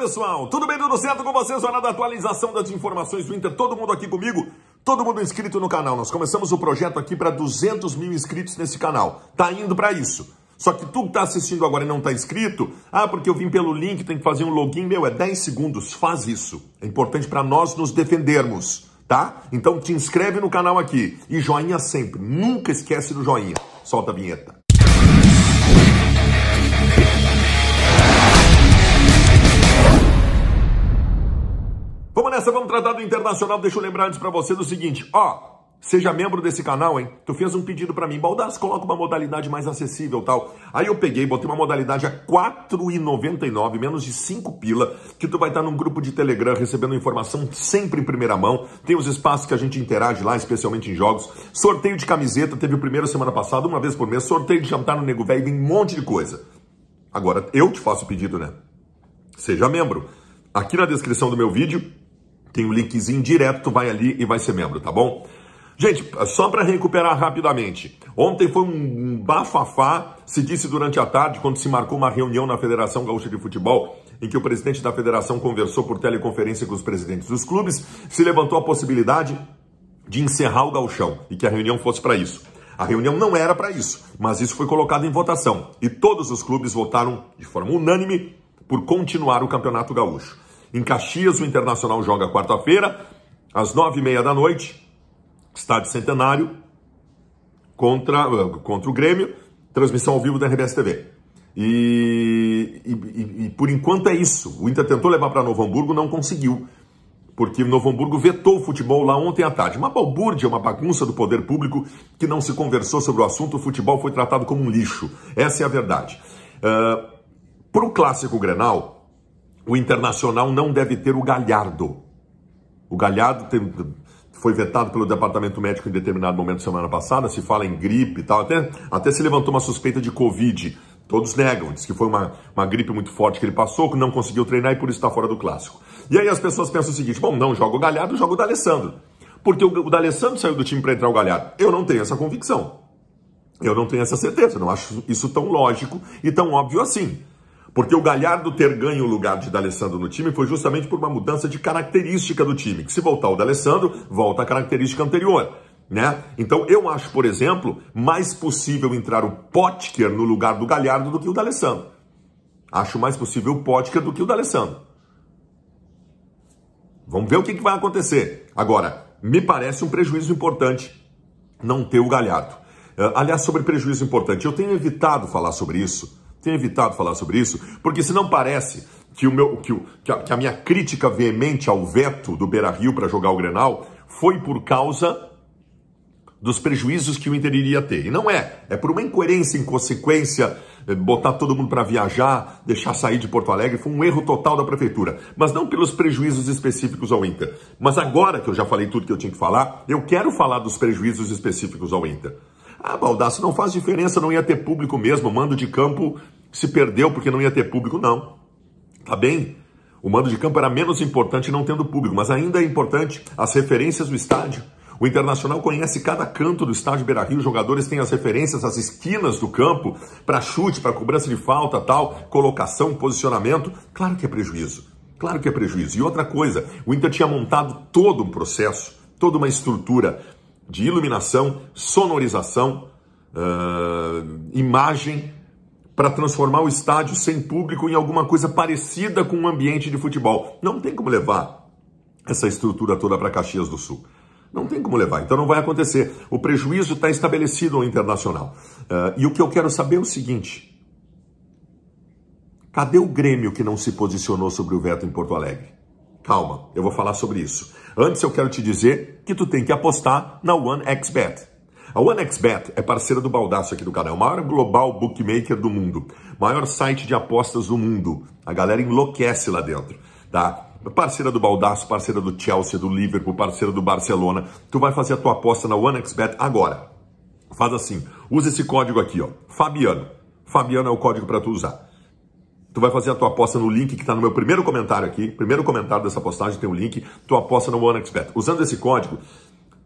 pessoal, tudo bem, tudo certo com vocês? Hora da atualização das informações do Inter, todo mundo aqui comigo, todo mundo inscrito no canal. Nós começamos o projeto aqui para 200 mil inscritos nesse canal, tá indo para isso. Só que tu que tá assistindo agora e não tá inscrito, ah, porque eu vim pelo link, tem que fazer um login, meu, é 10 segundos, faz isso. É importante para nós nos defendermos, tá? Então te inscreve no canal aqui e joinha sempre, nunca esquece do joinha. Solta a vinheta. Nessa, vamos tratar do internacional. Deixa eu lembrar antes para você do seguinte, ó, seja membro desse canal, hein? Tu fez um pedido para mim, Baldas, coloca uma modalidade mais acessível, tal. Aí eu peguei, botei uma modalidade a 4,99, menos de 5 pila, que tu vai estar num grupo de Telegram recebendo informação sempre em primeira mão. Tem os espaços que a gente interage lá, especialmente em jogos. Sorteio de camiseta, teve o primeiro semana passada, uma vez por mês. Sorteio de jantar no Nego Velho, vem um monte de coisa. Agora, eu te faço o pedido, né? Seja membro. Aqui na descrição do meu vídeo tem um linkzinho direto, tu vai ali e vai ser membro, tá bom? Gente, só para recuperar rapidamente. Ontem foi um bafafá, se disse durante a tarde, quando se marcou uma reunião na Federação Gaúcha de Futebol, em que o presidente da federação conversou por teleconferência com os presidentes dos clubes, se levantou a possibilidade de encerrar o gauchão e que a reunião fosse para isso. A reunião não era para isso, mas isso foi colocado em votação e todos os clubes votaram de forma unânime por continuar o Campeonato Gaúcho. Em Caxias, o Internacional joga quarta-feira, às nove e meia da noite, Estádio Centenário, contra, contra o Grêmio, transmissão ao vivo da RBS TV. E, e, e, por enquanto é isso. O Inter tentou levar para Novo Hamburgo, não conseguiu. Porque Novo Hamburgo vetou o futebol lá ontem à tarde. Uma balbúrdia, uma bagunça do poder público que não se conversou sobre o assunto. O futebol foi tratado como um lixo. Essa é a verdade. Uh, para o clássico Grenal, o Internacional não deve ter o Galhardo. O Galhardo tem, foi vetado pelo departamento médico em determinado momento semana passada, se fala em gripe e tal, até, até se levantou uma suspeita de Covid. Todos negam, diz que foi uma, uma gripe muito forte que ele passou, que não conseguiu treinar e por isso está fora do clássico. E aí as pessoas pensam o seguinte: bom, não joga o Galhardo, joga o D'Alessandro. Porque o, o D'Alessandro saiu do time para entrar o Galhardo. Eu não tenho essa convicção. Eu não tenho essa certeza, não acho isso tão lógico e tão óbvio assim. Porque o Galhardo ter ganho o lugar de D'Alessandro no time foi justamente por uma mudança de característica do time. Que se voltar o D'Alessandro, volta a característica anterior. Né? Então eu acho, por exemplo, mais possível entrar o Potker no lugar do Galhardo do que o D'Alessandro. Acho mais possível o Potker do que o D'Alessandro. Vamos ver o que, que vai acontecer. Agora, me parece um prejuízo importante não ter o Galhardo. Uh, aliás, sobre prejuízo importante, eu tenho evitado falar sobre isso tenho evitado falar sobre isso, porque senão parece que, o meu, que, o, a, que a minha crítica veemente ao veto do Beira Rio para jogar o Grenal foi por causa dos prejuízos que o Inter iria ter. E não é. É por uma incoerência, inconsequência, eh, botar todo mundo para viajar, deixar sair de Porto Alegre. Foi um erro total da prefeitura. Mas não pelos prejuízos específicos ao Inter. Mas agora que eu já falei tudo que eu tinha que falar, eu quero falar dos prejuízos específicos ao Inter. Ah, Baldasso, não faz diferença, não ia ter público mesmo. O mando de campo se perdeu porque não ia ter público. Não. Tá bem? O mando de campo era menos importante não tendo público, mas ainda é importante as referências do estádio. O Internacional conhece cada canto do estádio Beira-Rio, os jogadores têm as referências, as esquinas do campo, para chute, para cobrança de falta, tal, colocação, posicionamento. Claro que é prejuízo. Claro que é prejuízo. E outra coisa, o Inter tinha montado todo um processo, toda uma estrutura de iluminação, sonorização, uh, imagem, para transformar o estádio sem público em alguma coisa parecida com um ambiente de futebol. Não tem como levar essa estrutura toda para Caxias do Sul. Não tem como levar, então não vai acontecer. O prejuízo está estabelecido no internacional. Uh, e o que eu quero saber é o seguinte: cadê o Grêmio que não se posicionou sobre o veto em Porto Alegre? Calma, eu vou falar sobre isso. Antes eu quero te dizer que tu tem que apostar na OneXBet. A OneXBet é parceira do Baldaço aqui do canal, o maior global bookmaker do mundo, maior site de apostas do mundo. A galera enlouquece lá dentro, tá? Parceira do Baldaço, parceira do Chelsea, do Liverpool, parceira do Barcelona. Tu vai fazer a tua aposta na OneXBet agora. Faz assim, usa esse código aqui, ó, Fabiano. Fabiano é o código para tu usar. Tu vai fazer a tua aposta no link que está no meu primeiro comentário aqui. Primeiro comentário dessa postagem tem o um link. Tu aposta no OneXBet. Usando esse código,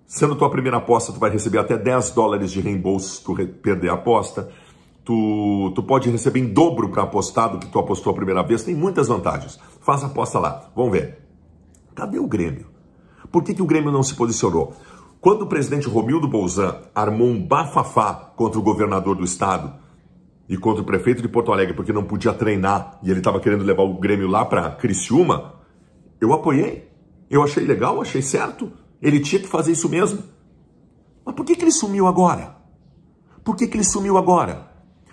sendo tua primeira aposta, tu vai receber até 10 dólares de reembolso se tu perder a aposta. Tu, tu pode receber em dobro para apostar do que tu apostou a primeira vez. Tem muitas vantagens. Faz a aposta lá. Vamos ver. Cadê o Grêmio? Por que, que o Grêmio não se posicionou? Quando o presidente Romildo Bolzan armou um bafafá contra o governador do estado e contra o prefeito de Porto Alegre porque não podia treinar e ele estava querendo levar o Grêmio lá para Criciúma, eu apoiei. Eu achei legal, achei certo. Ele tinha que fazer isso mesmo. Mas por que, que ele sumiu agora? Por que, que ele sumiu agora?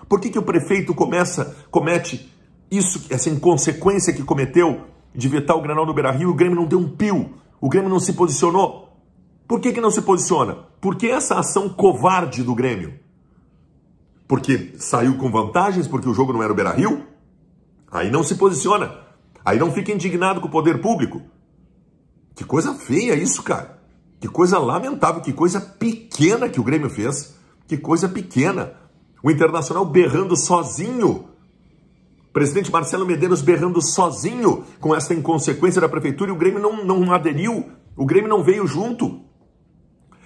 Por que, que o prefeito começa, comete isso, essa inconsequência que cometeu de vetar o Granal do Beira-Rio e o Grêmio não deu um pio? O Grêmio não se posicionou? Por que, que não se posiciona? Por que essa ação covarde do Grêmio? Porque saiu com vantagens, porque o jogo não era o Beira-Rio? Aí não se posiciona. Aí não fica indignado com o poder público. Que coisa feia isso, cara. Que coisa lamentável, que coisa pequena que o Grêmio fez. Que coisa pequena. O Internacional berrando sozinho. Presidente Marcelo Medeiros berrando sozinho com essa inconsequência da prefeitura e o Grêmio não, não aderiu. O Grêmio não veio junto.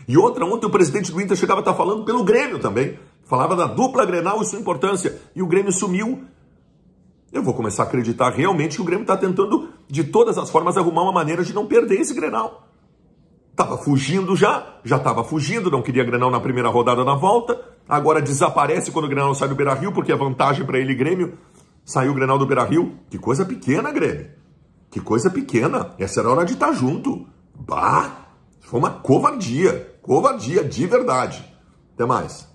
E outra, ontem o presidente do Inter chegava a estar falando pelo Grêmio também. Falava da dupla Grenal e sua importância. E o Grêmio sumiu. Eu vou começar a acreditar realmente que o Grêmio está tentando, de todas as formas, arrumar uma maneira de não perder esse Grenal. Tava fugindo já, já estava fugindo, não queria Grenal na primeira rodada na volta. Agora desaparece quando o Grenal sai do Beira-Rio, porque é vantagem para ele Grêmio. Saiu o Grenal do Beira-Rio. Que coisa pequena, Grêmio. Que coisa pequena. Essa era a hora de estar tá junto. Bah! Foi uma covardia. Covardia de verdade. Até mais.